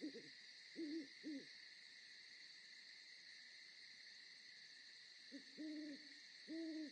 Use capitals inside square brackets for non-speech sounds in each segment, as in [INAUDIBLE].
Mm-hmm. [LAUGHS]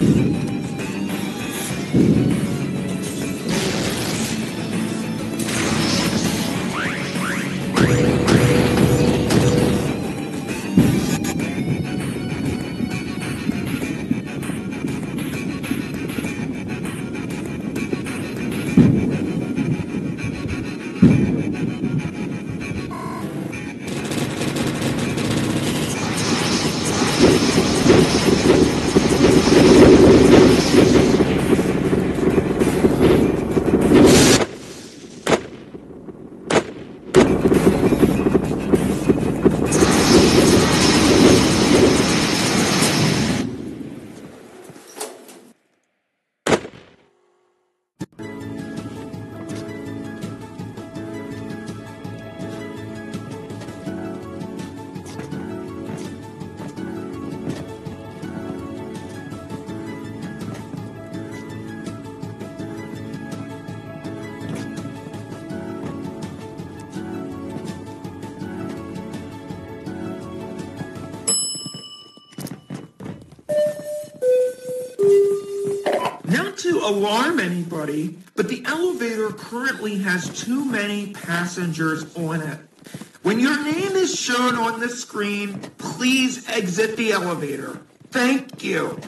Not [LAUGHS] to alarm anybody, but the elevator currently has too many passengers on it. When your name is shown on the screen, please exit the elevator. Thank you.